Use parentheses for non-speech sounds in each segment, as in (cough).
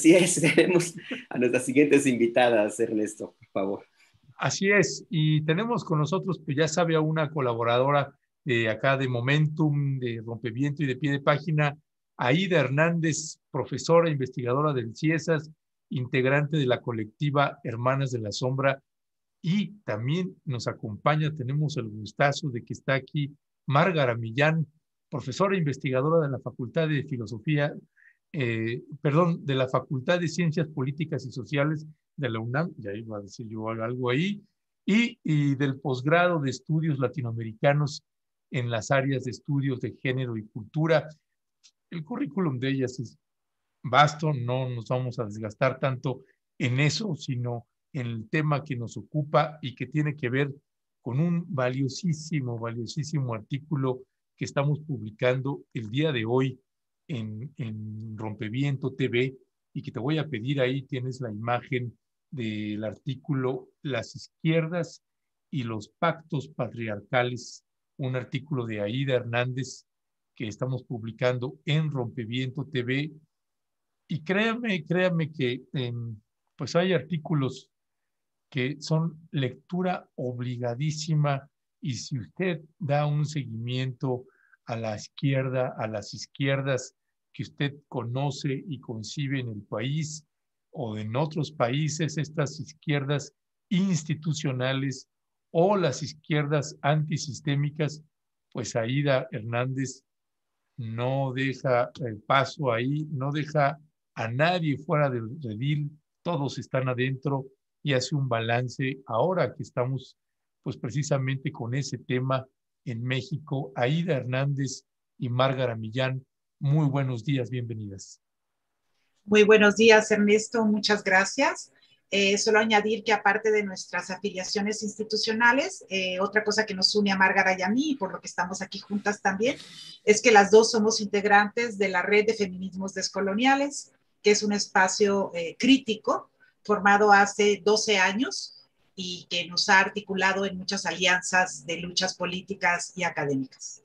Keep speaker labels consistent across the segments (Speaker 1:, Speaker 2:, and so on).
Speaker 1: Así es, tenemos a nuestras siguientes invitadas, Ernesto, por favor.
Speaker 2: Así es, y tenemos con nosotros, pues ya sabe, a una colaboradora de acá de Momentum, de Rompeviento y de Pie de Página, Aida Hernández, profesora e investigadora del CIESAS, integrante de la colectiva Hermanas de la Sombra, y también nos acompaña, tenemos el gustazo de que está aquí Márgara Millán, profesora e investigadora de la Facultad de Filosofía, eh, perdón, de la Facultad de Ciencias Políticas y Sociales de la UNAM, ya iba a decir yo algo ahí, y, y del posgrado de estudios latinoamericanos en las áreas de estudios de género y cultura. El currículum de ellas es vasto, no nos vamos a desgastar tanto en eso, sino en el tema que nos ocupa y que tiene que ver con un valiosísimo, valiosísimo artículo que estamos publicando el día de hoy en, en Rompeviento TV y que te voy a pedir ahí, tienes la imagen del artículo Las izquierdas y los pactos patriarcales, un artículo de Aida Hernández que estamos publicando en Rompeviento TV. Y créame, créame que pues hay artículos que son lectura obligadísima y si usted da un seguimiento a la izquierda, a las izquierdas que usted conoce y concibe en el país, o en otros países estas izquierdas institucionales o las izquierdas antisistémicas, pues Aida Hernández no deja el paso ahí, no deja a nadie fuera del redil, todos están adentro y hace un balance ahora que estamos pues precisamente con ese tema en México. Aida Hernández y Márgara Millán, muy buenos días, bienvenidas.
Speaker 3: Muy buenos días, Ernesto. Muchas gracias. Eh, solo añadir que aparte de nuestras afiliaciones institucionales, eh, otra cosa que nos une a Márgara y a mí, por lo que estamos aquí juntas también, es que las dos somos integrantes de la Red de Feminismos Descoloniales, que es un espacio eh, crítico formado hace 12 años y que nos ha articulado en muchas alianzas de luchas políticas y académicas.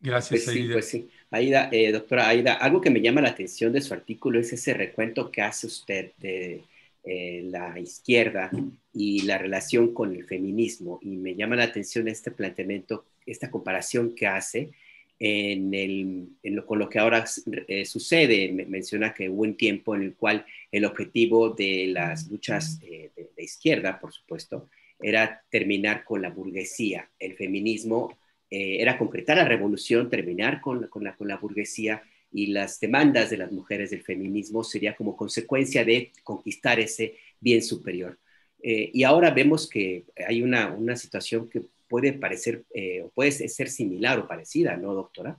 Speaker 1: Gracias, pues sí, pues sí. Aida, eh, doctora Aida, algo que me llama la atención de su artículo es ese recuento que hace usted de eh, la izquierda y la relación con el feminismo. Y me llama la atención este planteamiento, esta comparación que hace en el, en lo, con lo que ahora eh, sucede. menciona que hubo un tiempo en el cual el objetivo de las luchas de, de izquierda, por supuesto, era terminar con la burguesía. El feminismo eh, era concretar la revolución, terminar con, con, la, con, la, burguesía y las demandas de las mujeres del feminismo sería como consecuencia de conquistar ese bien superior. Eh, y ahora vemos que hay una, una situación que puede parecer, eh, puede ser similar o parecida, ¿no, doctora?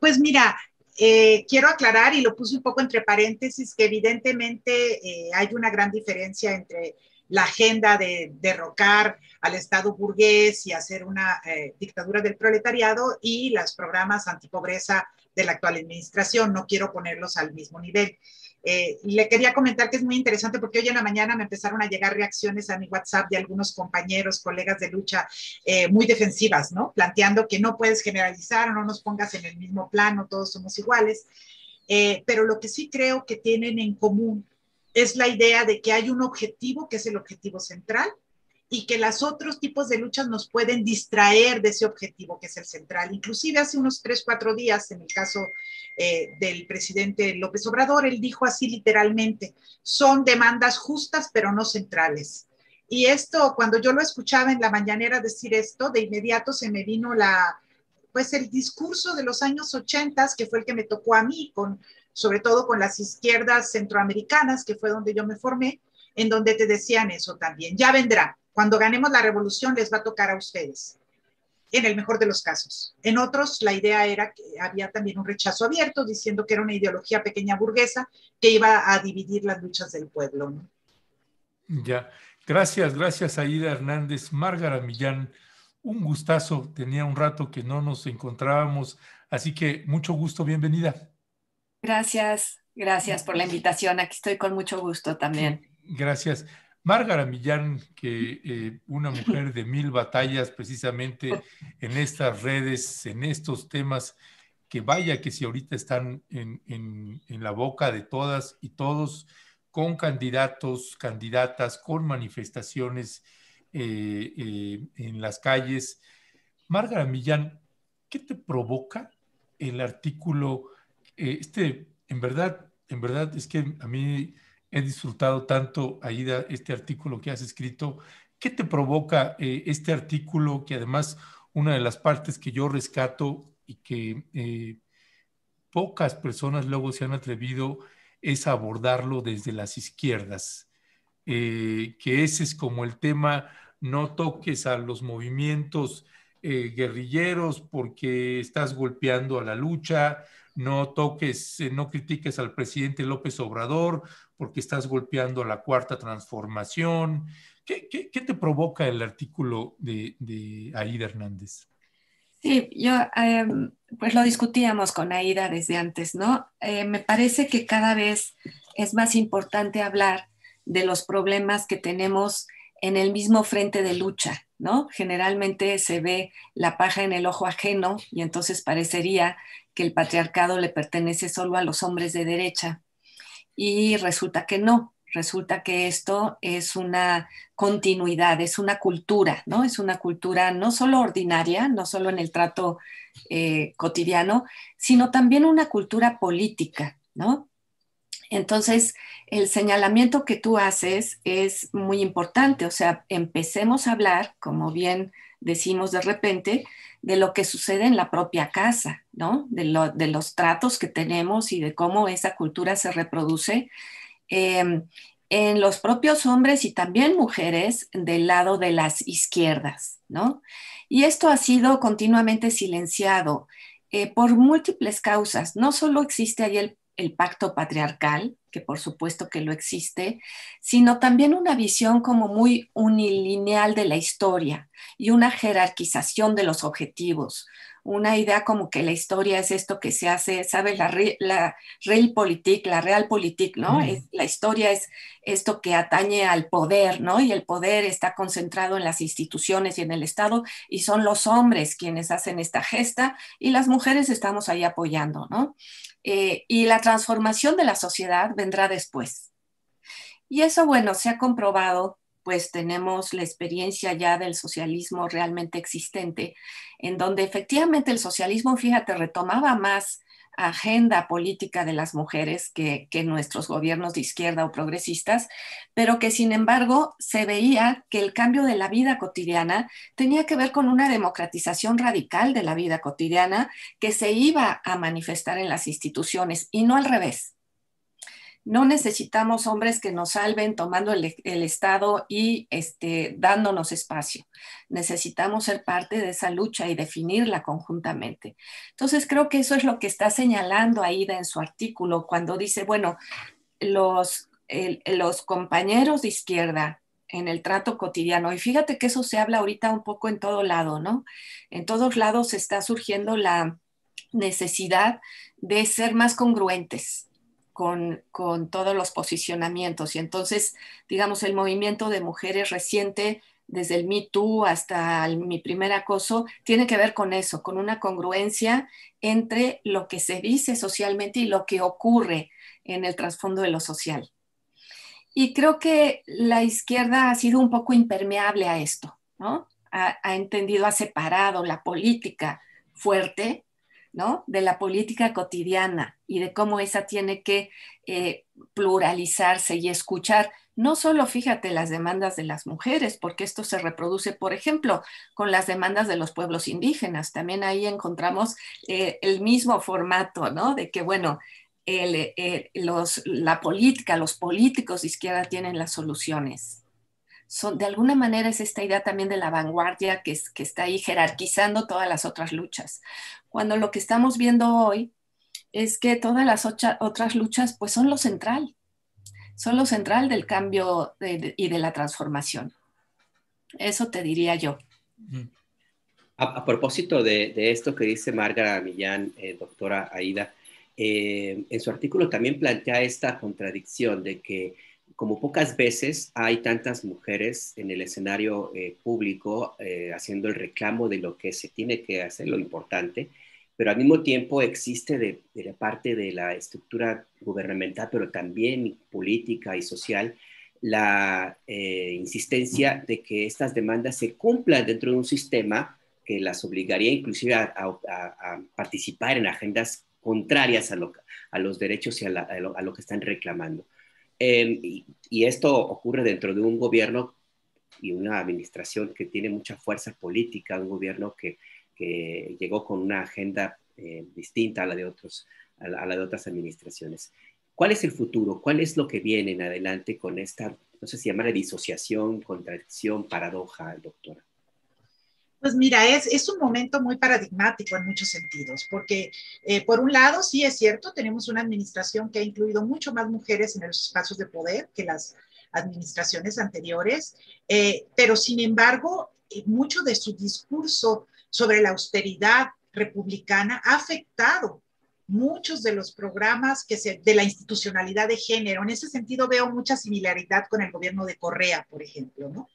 Speaker 3: pues mira, quiero aclarar, y lo puse un poco entre paréntesis, que evidentemente hay una gran diferencia entre la agenda de derrocar al Estado burgués y hacer una eh, dictadura del proletariado y los programas antipobreza de la actual administración. No quiero ponerlos al mismo nivel. Eh, le quería comentar que es muy interesante porque hoy en la mañana me empezaron a llegar reacciones a mi WhatsApp de algunos compañeros, colegas de lucha eh, muy defensivas, ¿no? Planteando que no puedes generalizar, no nos pongas en el mismo plano, todos somos iguales. pero lo que sí creo que tienen en común es la idea de que hay un objetivo que es el objetivo central y que los otros tipos de luchas nos pueden distraer de ese objetivo que es el central. Inclusive hace unos tres, cuatro días, en el caso eh, del presidente López Obrador, él dijo así literalmente, son demandas justas pero no centrales. Y esto, cuando yo lo escuchaba en la mañanera decir esto, de inmediato se me vino la, pues el discurso de los años 80, que fue el que me tocó a mí, con sobre todo con las izquierdas centroamericanas, que fue donde yo me formé, en donde te decían eso también. Ya vendrá, cuando ganemos la revolución les va a tocar a ustedes, en el mejor de los casos. En otros, la idea era que había también un rechazo abierto, diciendo que era una ideología pequeña burguesa que iba a dividir las luchas del pueblo.
Speaker 2: Ya, gracias, gracias Aida Hernández. Márgara Millán, un gustazo, tenía un rato que no nos encontrábamos, así que mucho gusto, bienvenida.
Speaker 4: Gracias, gracias por la invitación. Aquí estoy con mucho gusto también.
Speaker 2: Gracias. Márgara Millán, que eh, una mujer de mil batallas precisamente en estas redes, en estos temas que vaya que si ahorita están en, en, la boca de todas y todos, con candidatos, candidatas, con manifestaciones eh, eh, en las calles. Márgara Millán, ¿qué te provoca el artículo? Eh, este, en verdad, en verdad es que a mí he disfrutado tanto, Aida, este artículo que has escrito. ¿Qué te provoca este artículo que además una de las partes que yo rescato y que eh, pocas personas luego se han atrevido es abordarlo desde las izquierdas, eh, que ese es como el tema, no toques a los movimientos eh, guerrilleros porque estás golpeando a la lucha, no toques, no critiques al presidente López Obrador porque estás golpeando a la cuarta transformación, ¿Qué, te provoca el artículo de, de Aida Hernández?
Speaker 4: Sí, yo em, pues lo discutíamos con Aida desde antes, ¿no? Eh, me parece que cada vez es más importante hablar de los problemas que tenemos en el mismo frente de lucha, ¿no? Generalmente se ve la paja en el ojo ajeno y entonces parecería que el patriarcado le pertenece solo a los hombres de derecha y resulta que no, resulta que esto es una continuidad, es una cultura, ¿no? Es una cultura no solo ordinaria, no solo en el trato eh, cotidiano, sino también una cultura política, ¿no? Entonces, el señalamiento que tú haces es muy importante, o sea, empecemos a hablar, como bien decimos de repente, de lo que sucede en la propia casa, ¿no? De, los tratos que tenemos y de cómo esa cultura se reproduce Em, en los propios hombres y también mujeres del lado de las izquierdas, ¿no? Y esto ha sido continuamente silenciado eh, por múltiples causas. No solo existe ahí el, el pacto patriarcal, que por supuesto que lo existe, sino también una visión como muy unilineal de la historia y una jerarquización de los objetivos, una idea como que la historia es esto que se hace, ¿sabes? La, la realpolitik, la realpolitik, ¿no? Es, la historia es esto que atañe al poder, ¿no? Y el poder está concentrado en las instituciones y en el Estado y son los hombres quienes hacen esta gesta y las mujeres estamos ahí apoyando, ¿no? Eh, y la transformación de la sociedad vendrá después. Y eso, bueno, se ha comprobado pues tenemos la experiencia ya del socialismo realmente existente, en donde efectivamente el socialismo, fíjate, retomaba más agenda política de las mujeres que, que, nuestros gobiernos de izquierda o progresistas, pero que sin embargo se veía que el cambio de la vida cotidiana tenía que ver con una democratización radical de la vida cotidiana que se iba a manifestar en las instituciones y no al revés. No necesitamos hombres que nos salven tomando el, Estado y este, dándonos espacio. Necesitamos ser parte de esa lucha y definirla conjuntamente. Entonces, creo que eso es lo que está señalando Aida en su artículo cuando dice, bueno, los, los compañeros de izquierda en el trato cotidiano. Y fíjate que eso se habla ahorita un poco en todo lado, ¿no? En todos lados está surgiendo la necesidad de ser más congruentes, con, todos los posicionamientos. Y entonces, digamos, el movimiento de mujeres reciente, desde el Me Too hasta mi primer acoso, tiene que ver con eso, con una congruencia entre lo que se dice socialmente y lo que ocurre en el trasfondo de lo social. Y creo que la izquierda ha sido un poco impermeable a esto, ¿no? Ha, ha entendido, ha separado la política fuerte de la política cotidiana y de cómo esa tiene que eh, pluralizarse y escuchar no solo, fíjate, las demandas de las mujeres, porque esto se reproduce, por ejemplo, con las demandas de los pueblos indígenas. También ahí encontramos eh, el mismo formato, ¿no? De que, bueno, eh, la política, los políticos de izquierda tienen las soluciones de alguna manera es esta idea también de la vanguardia que, que está ahí jerarquizando todas las otras luchas. Cuando lo que estamos viendo hoy es que todas las otras luchas pues son lo central, son lo central del cambio y de la transformación. Eso te diría yo.
Speaker 1: A, propósito de, esto que dice Margarita Millán, eh, doctora Aida, eh, en su artículo también plantea esta contradicción de que como pocas veces hay tantas mujeres en el escenario eh, público eh, haciendo el reclamo de lo que se tiene que hacer, lo importante, pero al mismo tiempo existe de, la parte de la estructura gubernamental, pero también política y social, la eh, insistencia de que estas demandas se cumplan dentro de un sistema que las obligaría inclusive a, participar en agendas contrarias a, los derechos y a, lo, que están reclamando. Y, esto ocurre dentro de un gobierno y una administración que tiene mucha fuerza política, un gobierno que, llegó con una agenda eh, distinta a la, de otros, a la, de otras administraciones. ¿Cuál es el futuro? ¿Cuál es lo que viene en adelante con esta, no sé si llamarle disociación, contradicción, paradoja, doctora?
Speaker 3: Pues mira, es, es, un momento muy paradigmático en muchos sentidos, porque eh, por un lado, sí es cierto, tenemos una administración que ha incluido mucho más mujeres en los espacios de poder que las administraciones anteriores, eh, pero sin embargo, eh, mucho de su discurso sobre la austeridad republicana ha afectado muchos de los programas que se, de la institucionalidad de género. En ese sentido veo mucha similaridad con el gobierno de Correa, por ejemplo, ¿no?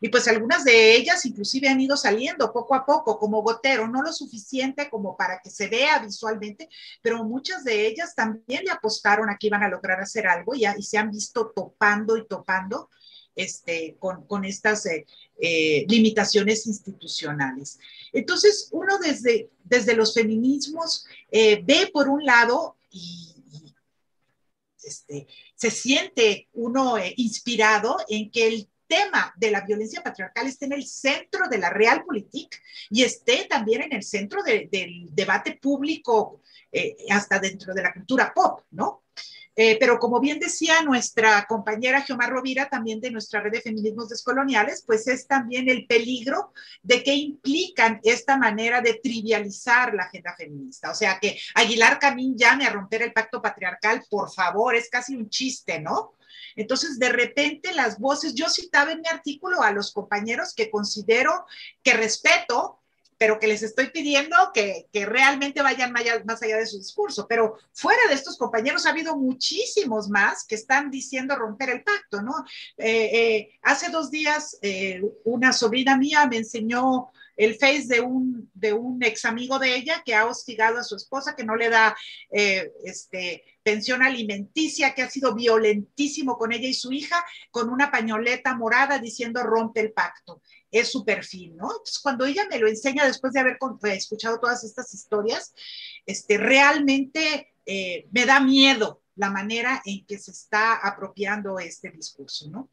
Speaker 3: Y pues algunas de ellas inclusive han ido saliendo poco a poco como gotero, no lo suficiente como para que se vea visualmente, pero muchas de ellas también le apostaron a que iban a lograr hacer algo y, y se han visto topando y topando este, con, con estas eh, eh, limitaciones institucionales. Entonces, uno desde, desde los feminismos eh, ve por un lado y, este, se siente uno inspirado en que el tema de la violencia patriarcal esté en el centro de la realpolitik y esté también en el centro del debate público, eh, hasta dentro de la cultura pop, ¿no? Eh, pero como bien decía nuestra compañera Geomar Rovira, también de nuestra red de feminismos descoloniales, pues es también el peligro de que implican esta manera de trivializar la agenda feminista. O sea, que Aguilar Camín llame a romper el pacto patriarcal, por favor, es casi un chiste, ¿no? Entonces, de repente las voces, yo citaba en mi artículo a los compañeros que considero que respeto, pero que les estoy pidiendo que, realmente vayan más allá, de su discurso. Pero fuera de estos compañeros ha habido muchísimos más que están diciendo romper el pacto, ¿no? Eh, eh, hace dos días eh, una sobrina mía me enseñó el face de un, de un ex amigo de ella que ha hostigado a su esposa, que no le da este, pensión alimenticia, que ha sido violentísimo con ella y su hija, con una pañoleta morada diciendo rompe el pacto. Es su perfil, ¿no? Entonces, cuando ella me lo enseña después de haber escuchado todas estas historias, este, realmente eh, me da miedo la manera en que se está apropiando este discurso, ¿no?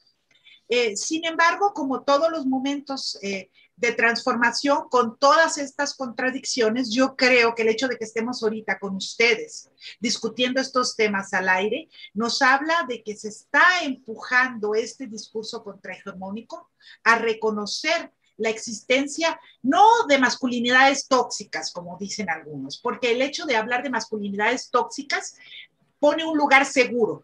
Speaker 3: Eh, sin embargo, como todos los momentos eh, de transformación con todas estas contradicciones, yo creo que el hecho de que estemos ahorita con ustedes discutiendo estos temas al aire nos habla de que se está empujando este discurso contrahegemónico a reconocer la existencia no de masculinidades tóxicas, como dicen algunos, porque el hecho de hablar de masculinidades tóxicas pone un lugar seguro,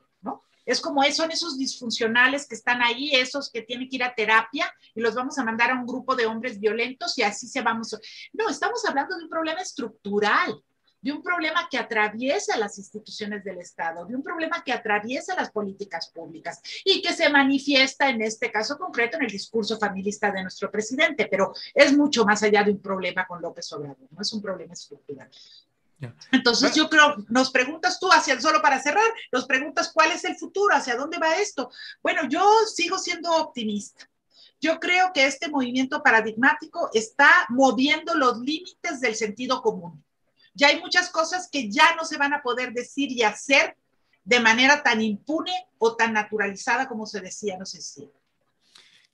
Speaker 3: es como son esos disfuncionales que están ahí, esos que tienen que ir a terapia y los vamos a mandar a un grupo de hombres violentos y así se vamos. No, estamos hablando de un problema estructural, de un problema que atraviesa las instituciones del Estado, de un problema que atraviesa las políticas públicas y que se manifiesta en este caso concreto en el discurso familista de nuestro presidente, pero es mucho más allá de un problema con López Obrador, no es un problema estructural. Entonces yo creo, nos preguntas tú hacia, solo para cerrar, nos preguntas cuál es el futuro, hacia dónde va esto. Bueno, yo sigo siendo optimista. Yo creo que este movimiento paradigmático está moviendo los límites del sentido común. Ya hay muchas cosas que ya no se van a poder decir y hacer de manera tan impune o tan naturalizada como se decía, no sé si.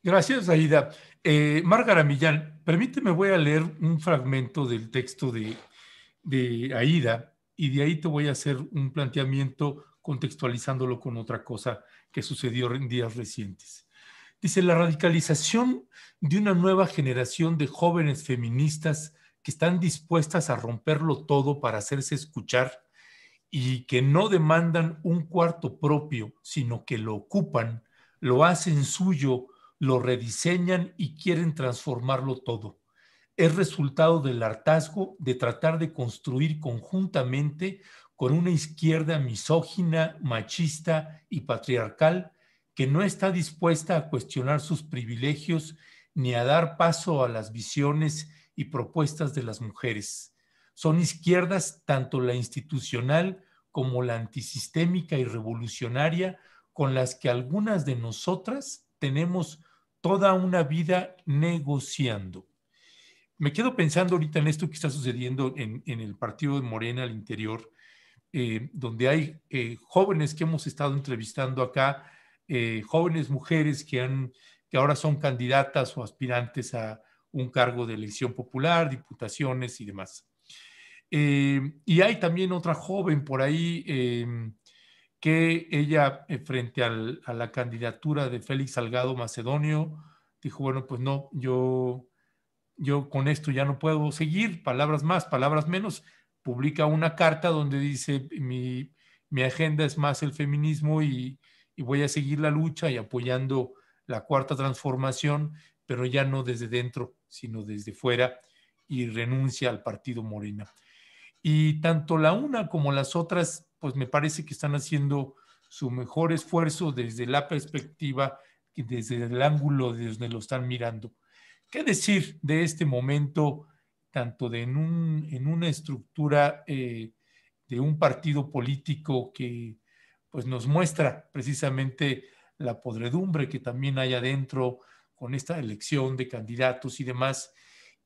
Speaker 2: Gracias, Aida. Eh, Márgara Millán, permíteme, voy a leer un fragmento del texto de de Aida y de ahí te voy a hacer un planteamiento contextualizándolo con otra cosa que sucedió en días recientes. Dice, la radicalización de una nueva generación de jóvenes feministas que están dispuestas a romperlo todo para hacerse escuchar y que no demandan un cuarto propio, sino que lo ocupan, lo hacen suyo, lo rediseñan y quieren transformarlo todo es resultado del hartazgo de tratar de construir conjuntamente con una izquierda misógina, machista y patriarcal que no está dispuesta a cuestionar sus privilegios ni a dar paso a las visiones y propuestas de las mujeres. Son izquierdas tanto la institucional como la antisistémica y revolucionaria con las que algunas de nosotras tenemos toda una vida negociando. Me quedo pensando ahorita en esto que está sucediendo en, el partido de Morena al interior, eh, donde hay eh, jóvenes que hemos estado entrevistando acá, eh, jóvenes mujeres que, han, que ahora son candidatas o aspirantes a un cargo de elección popular, diputaciones y demás. y hay también otra joven por ahí que ella, frente a la candidatura de Félix Salgado Macedonio, dijo, bueno, pues no, yo, yo con esto ya no puedo seguir, palabras más, palabras menos, publica una carta donde dice, mi, agenda es más el feminismo y, y voy a seguir la lucha y apoyando la cuarta transformación, pero ya no desde dentro, sino desde fuera, y renuncia al partido Morena. Y tanto la una como las otras pues me parece que están haciendo su mejor esfuerzo desde la perspectiva desde el ángulo desde lo están mirando. ¿Qué decir de este momento, tanto de en, un, en una estructura eh, de un partido político que pues nos muestra precisamente la podredumbre que también hay adentro con esta elección de candidatos y demás,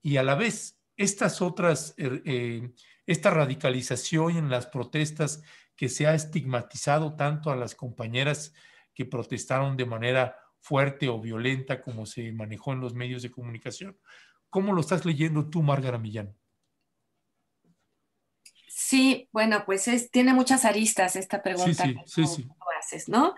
Speaker 2: y a la vez estas otras, er, eh, esta radicalización en las protestas que se ha estigmatizado tanto a las compañeras que protestaron de manera fuerte o violenta como se manejó en los medios de comunicación. ¿Cómo lo estás leyendo tú, Márgara Millán?
Speaker 4: Sí, bueno, pues tiene muchas aristas esta pregunta que tú, haces, ¿no?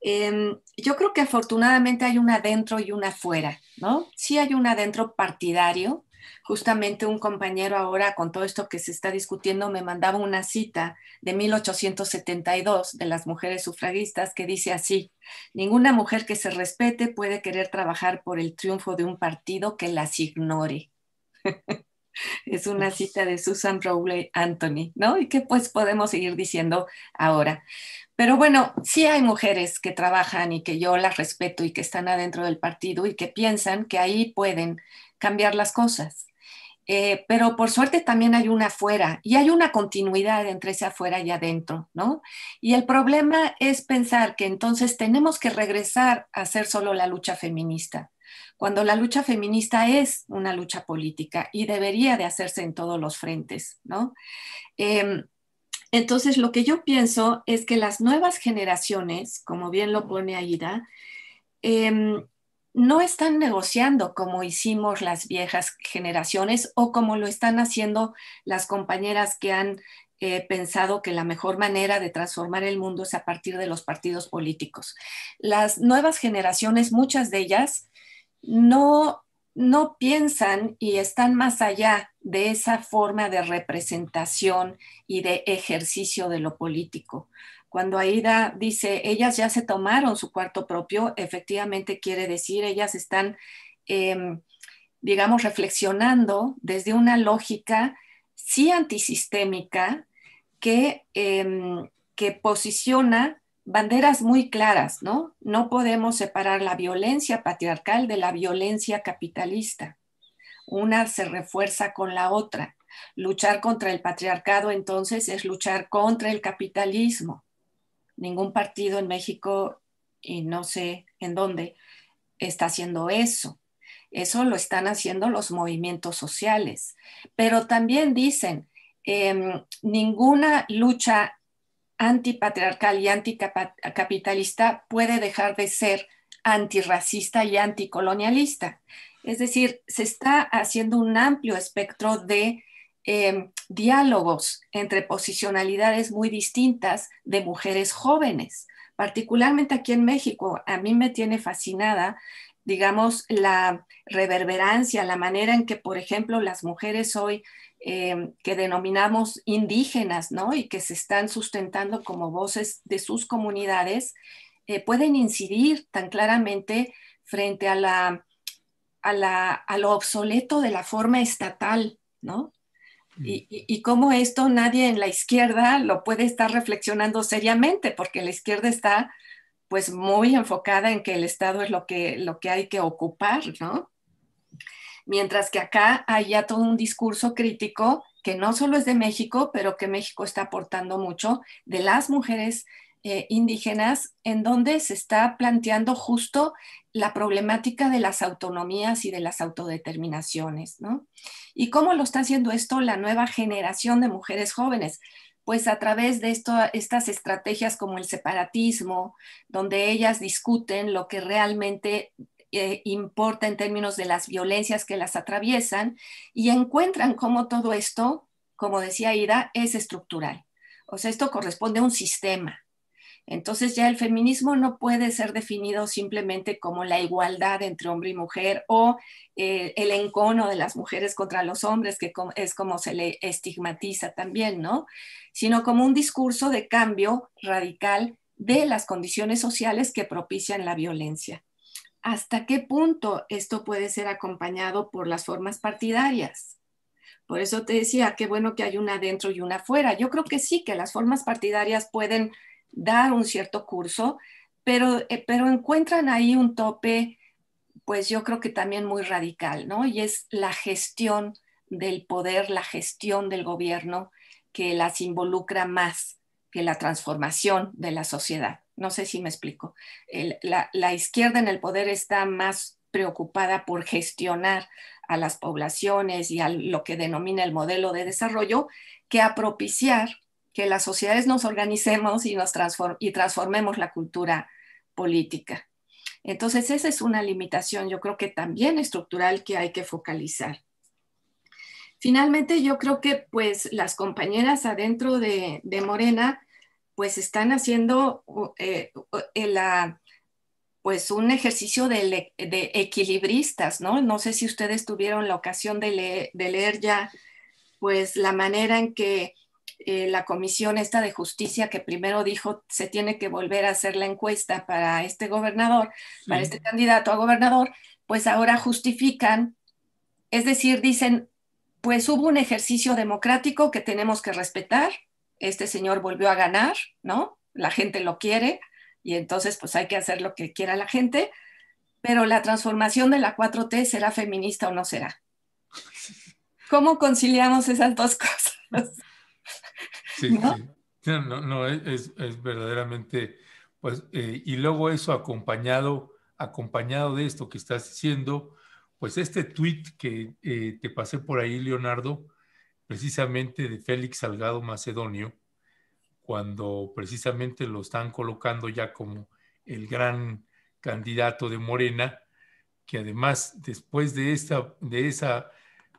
Speaker 4: Em, yo creo que afortunadamente hay una adentro y una afuera, ¿no? Sí hay una adentro partidario, Justamente un compañero ahora con todo esto que se está discutiendo me mandaba una cita de 1872 de las mujeres sufragistas que dice así, ninguna mujer que se respete puede querer trabajar por el triunfo de un partido que las ignore. (laughs) es una cita de Susan Rowley Anthony, ¿no? Y que pues podemos seguir diciendo ahora. Pero bueno, sí hay mujeres que trabajan y que yo las respeto y que están adentro del partido y que piensan que ahí pueden cambiar las cosas. Eh, pero por suerte también hay una afuera y hay una continuidad entre ese afuera y adentro, ¿no? Y el problema es pensar que entonces tenemos que regresar a hacer solo la lucha feminista, cuando la lucha feminista es una lucha política y debería de hacerse en todos los frentes, ¿no? Em, entonces, lo que yo pienso es que las nuevas generaciones, como bien lo pone Aida, eh, no están negociando como hicimos las viejas generaciones o como lo están haciendo las compañeras que han eh, pensado que la mejor manera de transformar el mundo es a partir de los partidos políticos. Las nuevas generaciones, muchas de ellas, no, no piensan y están más allá de esa forma de representación y de ejercicio de lo político. Cuando Aida dice, ellas ya se tomaron su cuarto propio, efectivamente quiere decir, ellas están, em, digamos, reflexionando desde una lógica sí antisistémica que, em, que posiciona banderas muy claras, ¿no? No podemos separar la violencia patriarcal de la violencia capitalista. Una se refuerza con la otra. Luchar contra el patriarcado entonces es luchar contra el capitalismo ningún partido en México, y no sé en dónde, está haciendo eso. Eso lo están haciendo los movimientos sociales. Pero también dicen, em, ninguna lucha antipatriarcal y anticapitalista puede dejar de ser antirracista y anticolonialista. Es decir, se está haciendo un amplio espectro de Em, diálogos entre posicionalidades muy distintas de mujeres jóvenes. Particularmente aquí en México, a mí me tiene fascinada, digamos, la reverberancia, la manera en que, por ejemplo, las mujeres hoy em, que denominamos indígenas, ¿no? Y que se están sustentando como voces de sus comunidades, eh, pueden incidir tan claramente frente a, la, a, la, a lo obsoleto de la forma estatal, ¿no? Mm. Y, cómo esto nadie en la izquierda lo puede estar reflexionando seriamente, porque la izquierda está pues muy enfocada en que el Estado es lo que, lo que hay que ocupar, ¿no? Mientras que acá hay ya todo un discurso crítico que no solo es de México, pero que México está aportando mucho, de las mujeres eh, indígenas, en donde se está planteando justo la problemática de las autonomías y de las autodeterminaciones, ¿no? ¿Y cómo lo está haciendo esto la nueva generación de mujeres jóvenes? Pues a través de estas estrategias como el separatismo, donde ellas discuten lo que realmente eh, importa en términos de las violencias que las atraviesan y encuentran cómo todo esto, como decía Ida, es estructural. O sea, esto corresponde a un sistema. Entonces ya el feminismo no puede ser definido simplemente como la igualdad entre hombre y mujer o eh, el encono de las mujeres contra los hombres, que es como se le estigmatiza también, ¿no? Sino como un discurso de cambio radical de las condiciones sociales que propician la violencia hasta qué punto esto puede ser acompañado por las formas partidarias. Por eso te decía, qué bueno que hay una adentro y una afuera. Yo creo que sí, que las formas partidarias pueden dar un cierto curso, pero, eh, pero encuentran ahí un tope, pues yo creo que también muy radical, ¿no? Y es la gestión del poder, la gestión del gobierno que las involucra más que la transformación de la sociedad. No sé si me explico. la, izquierda en el poder está más preocupada por gestionar a las poblaciones y a lo que denomina el modelo de desarrollo que a propiciar que las sociedades nos organicemos y, nos y transformemos la cultura política. Entonces, esa es una limitación, yo creo que también estructural que hay que focalizar. Finalmente, yo creo que pues las compañeras adentro de, de Morena pues están haciendo eh, la, pues un ejercicio de, equilibristas, ¿no? No sé si ustedes tuvieron la ocasión de, leer ya, pues la manera en que eh, la comisión esta de justicia que primero dijo se tiene que volver a hacer la encuesta para este gobernador, para este candidato a gobernador, pues ahora justifican, es decir, dicen, pues hubo un ejercicio democrático que tenemos que respetar, este señor volvió a ganar, ¿no? La gente lo quiere y entonces pues hay que hacer lo que quiera la gente, pero la transformación de la 4T será feminista o no será. ¿Cómo conciliamos esas dos cosas? (laughs)
Speaker 2: Sí, ¿No? No, es, verdaderamente, pues, eh, y luego eso acompañado, acompañado de esto que estás diciendo, pues este tweet que eh, te pasé por ahí, Leonardo, precisamente de Félix Salgado Macedonio, cuando precisamente lo están colocando ya como el gran candidato de Morena, que además después de esta, de esa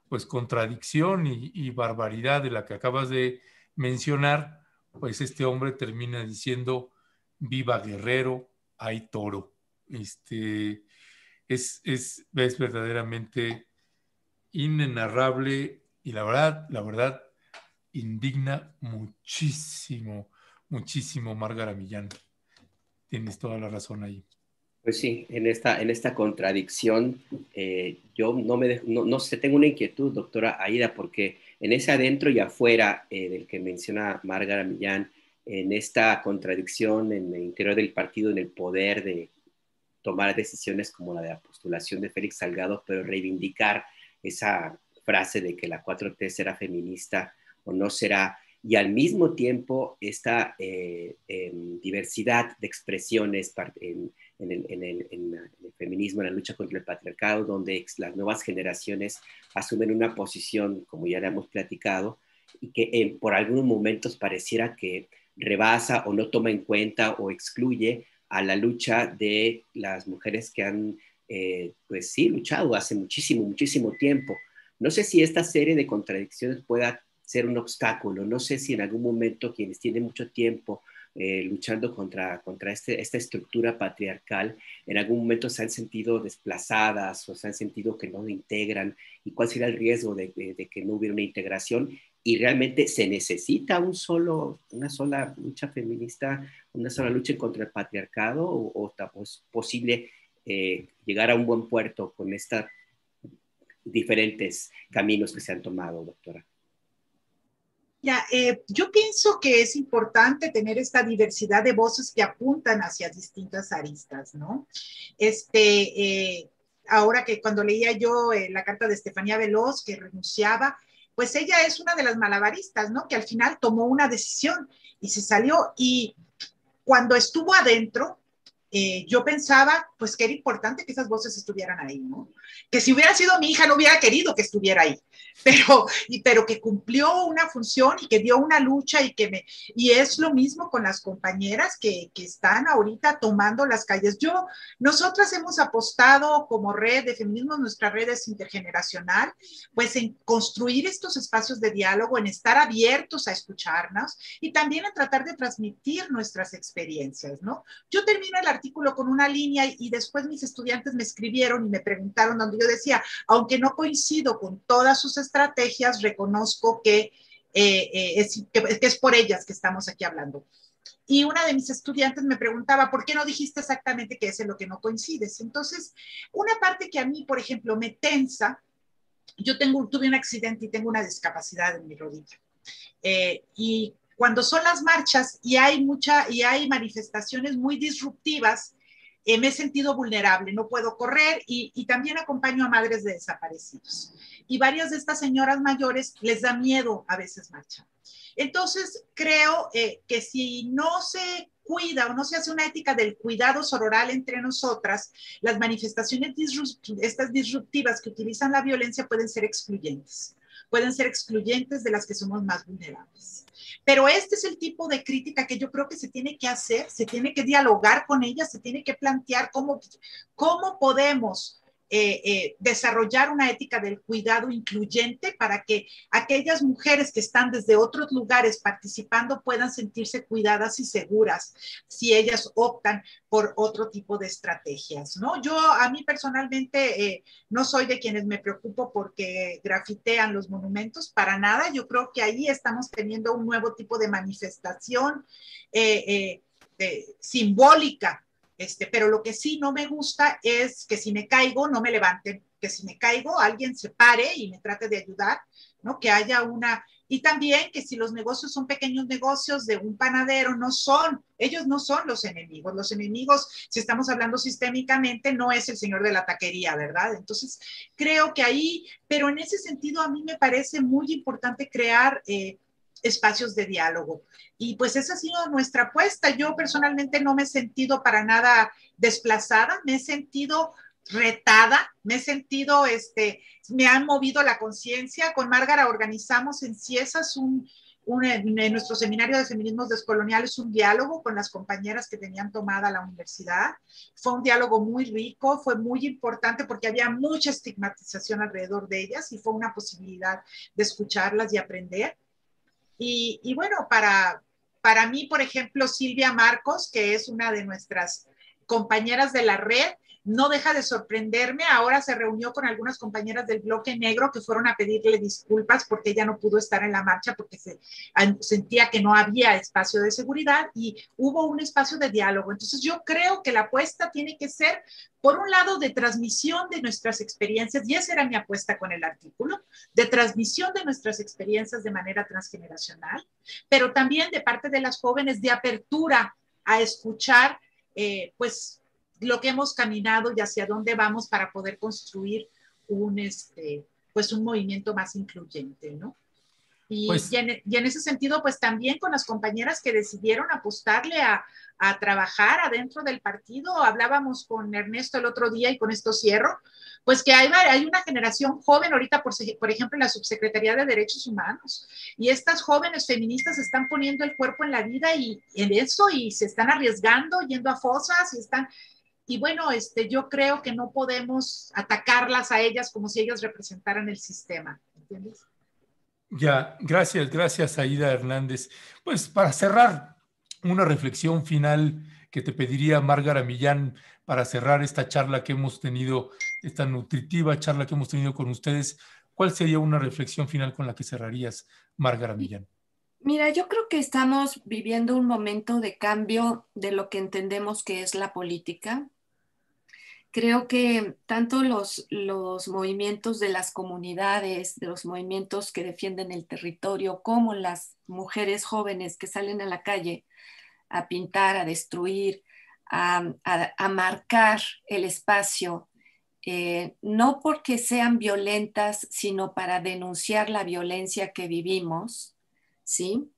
Speaker 2: pues contradicción y, barbaridad de la que acabas de mencionar, pues este hombre termina diciendo viva guerrero, hay toro. Este, es, es, es verdaderamente inenarrable y la verdad, la verdad, indigna muchísimo, muchísimo Márgara Millán. Tienes toda la razón ahí.
Speaker 1: Pues sí, en esta, en esta contradicción, eh, yo no, me no, sé, tengo una inquietud, doctora Aida, porque en ese adentro y afuera eh, del que menciona Márgara Millán, en esta contradicción en el interior del partido, en el poder de tomar decisiones como la de la postulación de Félix Salgado, pero reivindicar esa frase de que la 4T será feminista o no será, y al mismo tiempo esta eh, em, diversidad de expresiones en, el, feminismo, en la lucha contra el patriarcado, donde las nuevas generaciones asumen una posición, como ya le hemos platicado, y que por algunos momentos pareciera que rebasa o no toma en cuenta o excluye a la lucha de las mujeres que han, eh, pues sí, luchado hace muchísimo, muchísimo tiempo no sé si esta serie de contradicciones pueda ser un obstáculo, no sé si en algún momento quienes tienen mucho tiempo eh, luchando contra, contra este, esta estructura patriarcal, en algún momento se han sentido desplazadas o se han sentido que no integran y cuál sería el riesgo de, que no hubiera una integración. Y realmente se necesita un solo, una sola lucha feminista, una sola lucha contra el patriarcado o, es posible eh, llegar a un buen puerto con esta diferentes caminos que se han tomado, doctora.
Speaker 3: Ya, eh, yo pienso que es importante tener esta diversidad de voces que apuntan hacia distintas aristas, ¿no? Este, eh, ahora que cuando leía yo eh, la carta de Estefanía Veloz, que renunciaba, pues ella es una de las malabaristas, ¿no? Que al final tomó una decisión y se salió y cuando estuvo adentro, eh, yo pensaba, pues que era importante que esas voces estuvieran ahí, ¿no? Que si hubiera sido mi hija no hubiera querido que estuviera ahí, (laughs) pero, y, pero que cumplió una función y que dio una lucha y que me, y es lo mismo con las compañeras que, que están ahorita tomando las calles. Yo, nosotras hemos apostado como red de feminismo, nuestra red es intergeneracional, pues en construir estos espacios de diálogo, en estar abiertos a escucharnos y también en tratar de transmitir nuestras experiencias, ¿no? Yo termino el artículo con una línea y después mis estudiantes me escribieron y me preguntaron donde yo decía, aunque no coincido con todas sus estrategias, reconozco que, eh, eh, es, que, es por ellas que estamos aquí hablando. Y una de mis estudiantes me preguntaba, ¿por qué no dijiste exactamente qué es en lo que no coincides? Entonces, una parte que a mí, por ejemplo, me tensa, yo tengo, tuve un accidente y tengo una discapacidad en mi rodilla. Eh, y cuando son las marchas y hay mucha y hay manifestaciones muy disruptivas, eh, me he sentido vulnerable, no puedo correr y, también acompaño a madres de desaparecidos. Y varias de estas señoras mayores les da miedo a veces marchar. Entonces, creo eh, que si no se cuida o no se hace una ética del cuidado sororal entre nosotras, las manifestaciones estas disruptivas que utilizan la violencia pueden ser excluyentes, pueden ser excluyentes de las que somos más vulnerables. Pero este es el tipo de crítica que yo creo que se tiene que hacer, se tiene que dialogar con ella, se tiene que plantear cómo, cómo podemos eh, eh, desarrollar una ética del cuidado incluyente para que aquellas mujeres que están desde otros lugares participando puedan sentirse cuidadas y seguras si ellas optan por otro tipo de estrategias, ¿no? Yo a mí personalmente eh, no soy de quienes me preocupo porque grafitean los monumentos, para nada, yo creo que ahí estamos teniendo un nuevo tipo de manifestación simbólica este, pero lo que sí no me gusta es que si me caigo, no me levanten, que si me caigo, alguien se pare y me trate de ayudar, ¿no? Que haya una... Y también que si los negocios son pequeños negocios de un panadero, no son, ellos no son los enemigos. Los enemigos, si estamos hablando sistémicamente, no es el señor de la taquería, ¿verdad? Entonces, creo que ahí, pero en ese sentido a mí me parece muy importante crear... Eh, espacios de diálogo. Y pues esa ha sido nuestra apuesta. Yo personalmente no me he sentido para nada desplazada, me he sentido retada, me he sentido, este, me han movido la conciencia. Con Márgara organizamos en Ciesas un, en nuestro seminario de feminismos descoloniales un diálogo con las compañeras que tenían tomada la universidad. Fue un diálogo muy rico, fue muy importante porque había mucha estigmatización alrededor de ellas y fue una posibilidad de escucharlas y aprender. Y, bueno, para, para mí, por ejemplo, Silvia Marcos, que es una de nuestras compañeras de la red, no deja de sorprenderme. Ahora se reunió con algunas compañeras del bloque negro que fueron a pedirle disculpas porque ella no pudo estar en la marcha porque se sentía que no había espacio de seguridad y hubo un espacio de diálogo. Entonces yo creo que la apuesta tiene que ser, por un lado, de transmisión de nuestras experiencias, y esa era mi apuesta con el artículo, de transmisión de nuestras experiencias de manera transgeneracional, pero también de parte de las jóvenes de apertura a escuchar, eh, pues, lo que hemos caminado y hacia dónde vamos para poder construir un, este, pues un movimiento más incluyente, ¿no? Y, pues y, en, ese sentido, pues también con las compañeras que decidieron apostarle a, a, trabajar adentro del partido, hablábamos con Ernesto el otro día y con esto cierro, pues que hay, hay una generación joven ahorita, por, por ejemplo, en la Subsecretaría de Derechos Humanos, y estas jóvenes feministas están poniendo el cuerpo en la vida y en eso y se están arriesgando, yendo a fosas y están, y bueno, este, yo creo que no podemos atacarlas a ellas como si ellas representaran el sistema, ¿entiendes?
Speaker 2: Ya, gracias, gracias Aida Hernández. Pues para cerrar, una reflexión final que te pediría Márgara Millán para cerrar esta charla que hemos tenido, esta nutritiva charla que hemos tenido con ustedes. ¿Cuál sería una reflexión final con la que cerrarías, Márgara Millán?
Speaker 4: Mira, yo creo que estamos viviendo un momento de cambio de lo que entendemos que es la política creo que tanto los, movimientos de las comunidades, de los movimientos que defienden el territorio, como las mujeres jóvenes que salen a la calle a pintar, a destruir, a, marcar el espacio, eh, no porque sean violentas, sino para denunciar la violencia que vivimos, ¿sí?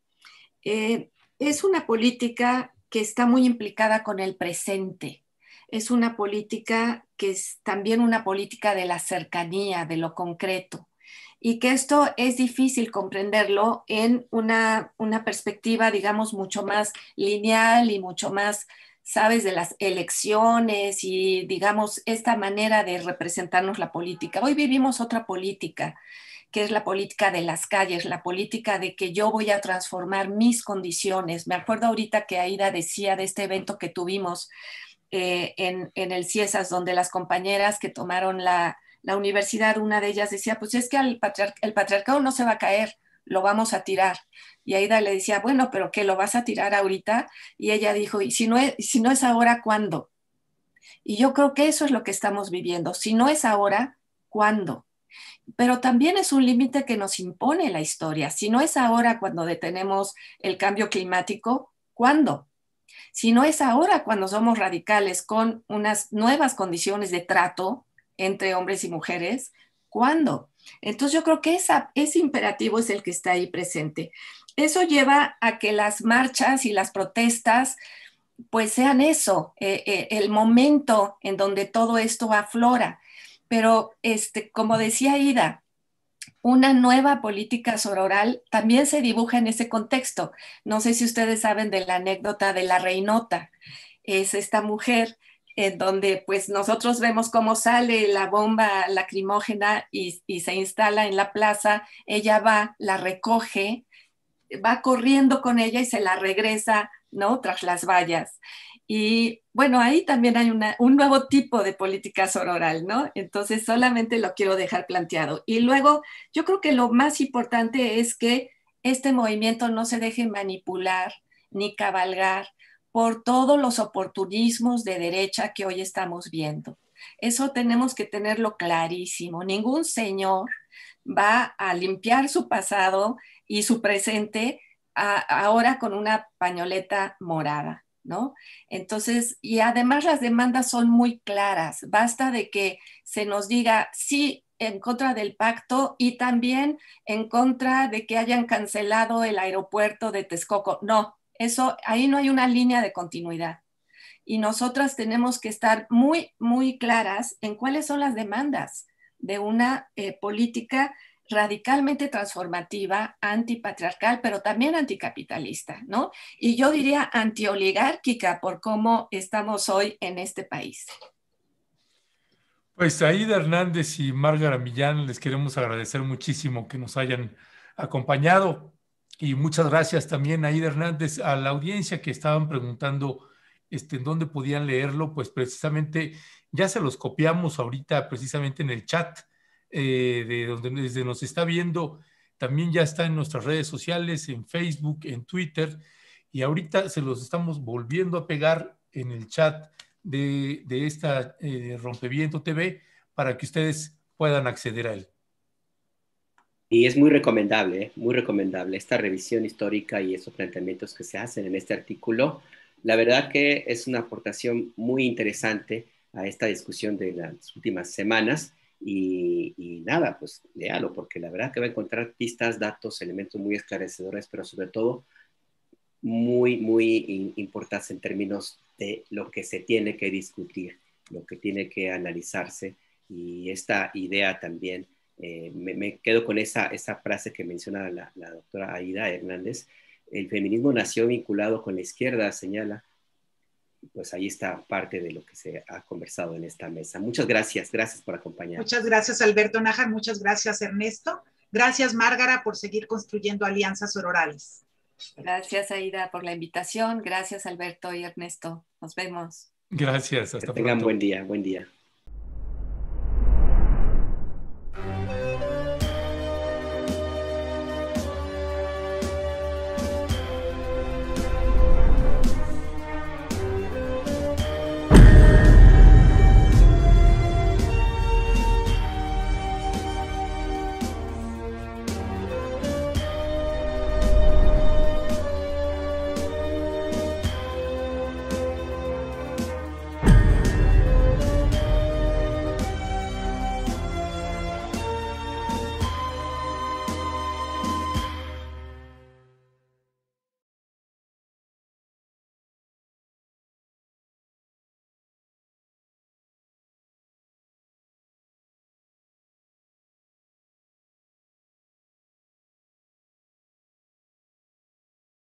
Speaker 4: Eh, es una política que está muy implicada con el presente. Es una política que es también una política de la cercanía, de lo concreto y que esto es difícil comprenderlo en una, una, perspectiva, digamos, mucho más lineal y mucho más, sabes, de las elecciones y, digamos, esta manera de representarnos la política. Hoy vivimos otra política, que es la política de las calles, la política de que yo voy a transformar mis condiciones. Me acuerdo ahorita que Aida decía de este evento que tuvimos eh, en, el CIESAS, donde las compañeras que tomaron la la universidad, una de ellas decía, pues es que el, el patriarcado no se va a caer, lo vamos a tirar. Y Aida le decía, bueno, pero ¿qué lo vas a tirar ahorita? Y ella dijo, ¿y si no es, si no es ahora, cuándo? Y yo creo que eso es lo que estamos viviendo. Si no es ahora, ¿cuándo? Pero también es un límite que nos impone la historia. Si no es ahora cuando detenemos el cambio climático, ¿cuándo? Si no es ahora cuando somos radicales con unas nuevas condiciones de trato, entre hombres y mujeres, ¿cuándo? Entonces yo creo que esa, ese imperativo es el que está ahí presente. Eso lleva a que las marchas y las protestas pues sean eso, eh, eh, el momento en donde todo esto aflora. Pero este, como decía Ida, una nueva política sororal también se dibuja en ese contexto. No sé si ustedes saben de la anécdota de la reinota. Es esta mujer en donde pues nosotros vemos cómo sale la bomba lacrimógena y, se instala en la plaza, ella va, la recoge, va corriendo con ella y se la regresa, ¿no? Tras las vallas. Y bueno, ahí también hay un nuevo tipo de política sororal, ¿no? Entonces solamente lo quiero dejar planteado. Y luego, yo creo que lo más importante es que este movimiento no se deje manipular ni cabalgar por todos los oportunismos de derecha que hoy estamos viendo. Eso tenemos que tenerlo clarísimo. Ningún señor va a limpiar su pasado y su presente ahora con una pañoleta morada, ¿no? Entonces, y además las demandas son muy claras. Basta de que se nos diga sí en contra del pacto y también en contra de que hayan cancelado el aeropuerto de Texcoco. No, eso, ahí no hay una línea de continuidad. Y nosotras tenemos que estar muy, muy claras en cuáles son las demandas de una eh, política radicalmente transformativa, antipatriarcal, pero también anticapitalista, ¿no? Y yo diría antioligárquica por cómo estamos hoy en este país.
Speaker 2: Pues Aida Hernández y Márgara Millán, les queremos agradecer muchísimo que nos hayan acompañado. Y muchas gracias también a Ida Hernández, a la audiencia que estaban preguntando este, en dónde podían leerlo, pues precisamente ya se los copiamos ahorita precisamente en el chat eh, de donde desde nos está viendo. También ya está en nuestras redes sociales, en Facebook, en Twitter, y ahorita se los estamos volviendo a pegar en el chat de, de esta eh, Rompeviento TV para que ustedes puedan acceder a él.
Speaker 1: Y es muy recomendable, ¿eh? muy recomendable esta revisión histórica y esos planteamientos que se hacen en este artículo. La verdad que es una aportación muy interesante a esta discusión de las últimas semanas y, nada, pues léalo porque la verdad que va a encontrar pistas, datos, elementos muy esclarecedores, pero sobre todo muy, muy importantes en términos de lo que se tiene que discutir, lo que tiene que analizarse y esta idea también eh, me, quedo con esa, esa frase que menciona la, doctora Aida Hernández, el feminismo nació vinculado con la izquierda, señala. Pues ahí está parte de lo que se ha conversado en esta mesa. Muchas gracias, gracias por acompañarnos.
Speaker 3: Muchas gracias, Alberto Najar, muchas gracias, Ernesto. Gracias, Márgara, por seguir construyendo alianzas orales.
Speaker 4: Gracias, Aida, por la invitación. Gracias, Alberto y Ernesto. Nos vemos.
Speaker 2: Gracias,
Speaker 1: hasta que tengan buen día, buen día.